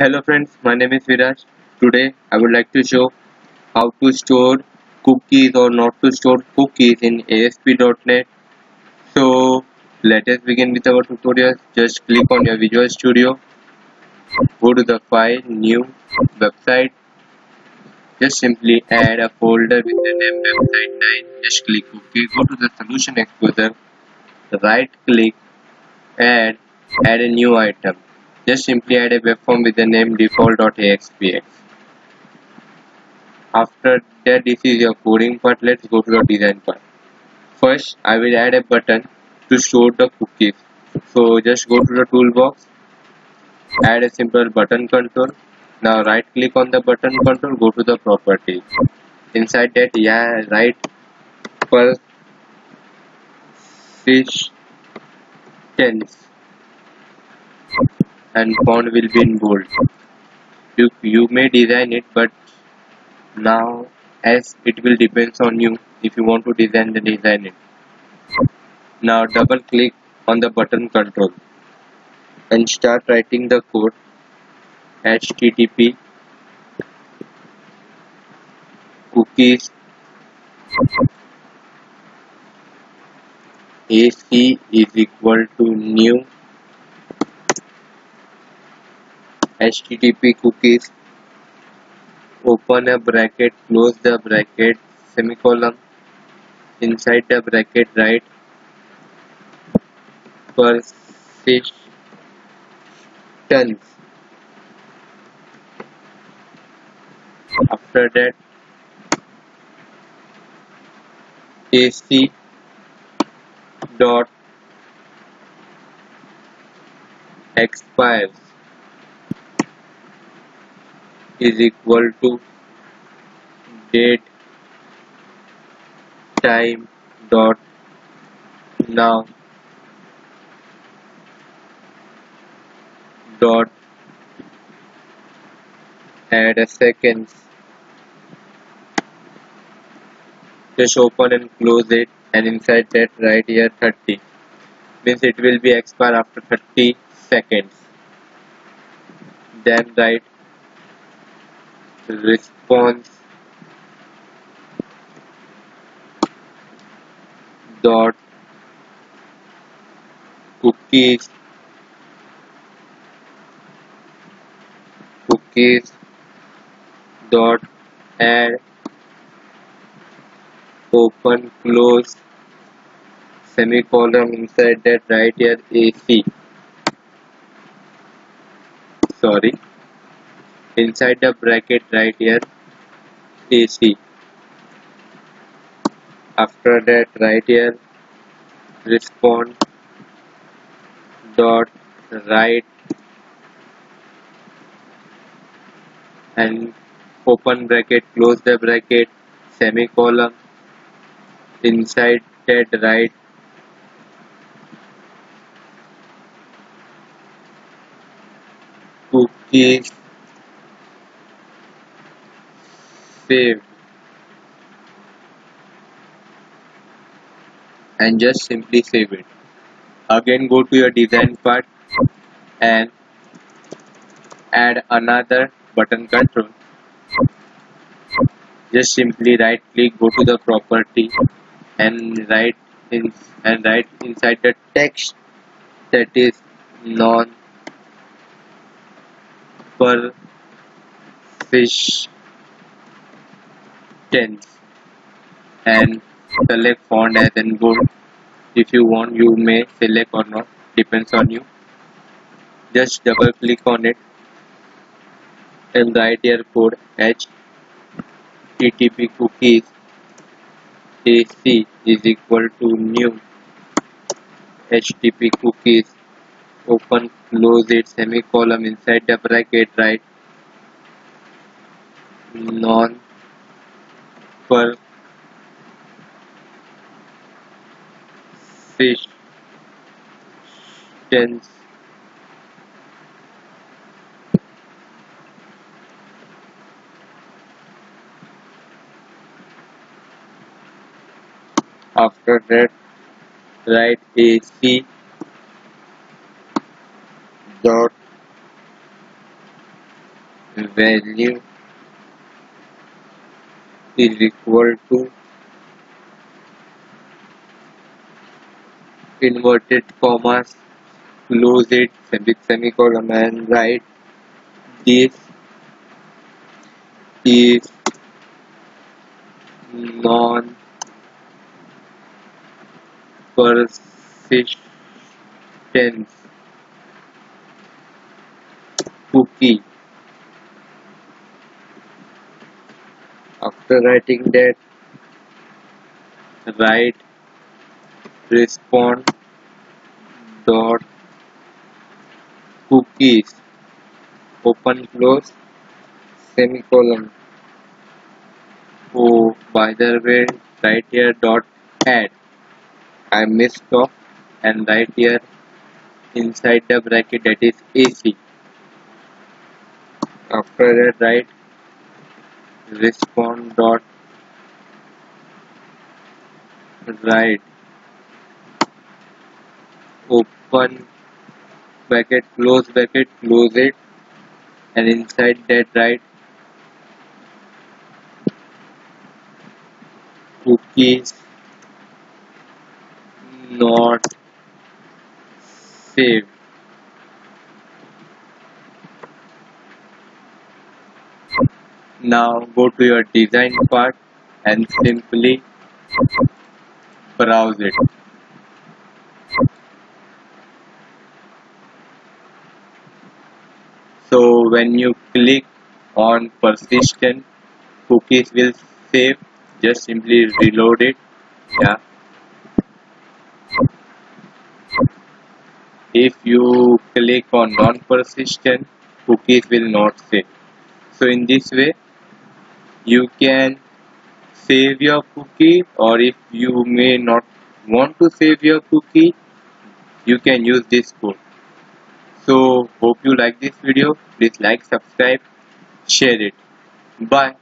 Hello friends, my name is Viraj. Today I would like to show how to store cookies or not to store cookies in ASP.NET. So let us begin with our tutorial. Just click on your Visual Studio, go to the file, new, website. Just simply add a folder with the name website 9. Just click OK. Go to the solution explorer, right click, add, add a new item just simply add a web form with the name default.aspx. After that this is your coding part, let's go to the design part. First I will add a button to store the cookies. So just go to the toolbox, add a simple button control. Now right click on the button control, go to the properties. Inside that yeah write persistence and font will be in bold. You, you may design it but now as it will depends on you if you want to design the design it. Now double click on the button control and start writing the code http cookies ac is equal to new http cookies open a bracket close the bracket semicolon inside the bracket write persistence after that ac dot expires is equal to date time dot now dot add a seconds just open and close it and inside that write here 30 means it will be expire after 30 seconds. Then write response dot cookies cookies dot add open close semicolon inside that right here AC sorry inside the bracket right here AC after that right here respond dot write and open bracket close the bracket semicolon inside that write cookies save and just simply save it. Again go to your design part and add another button control. Just simply right click go to the property and write in and write inside the text that is non per fish tense and select font as in bold if you want you may select or not. Depends on you. Just double click on it. And write your code http cookies ac is equal to new http cookies. Open close it semicolon inside the bracket right? Non per fish tense after that write ac dot value is equal to inverted commas close it with semicolon and write this is non persistence cookie after writing that write respond dot cookies. Open close semicolon. Oh by the way right here dot add. I missed off and right here inside the bracket that is AC after that write respond dot write open bracket close bracket close it and inside that write cookies not saved now go to your design part and simply browse it. So when you click on persistent cookies will save. Just simply reload it. Yeah. If you click on non-persistent cookies will not save. So in this way you can save your cookie or if you may not want to save your cookie you can use this code so hope you like this video. Please like subscribe share it. Bye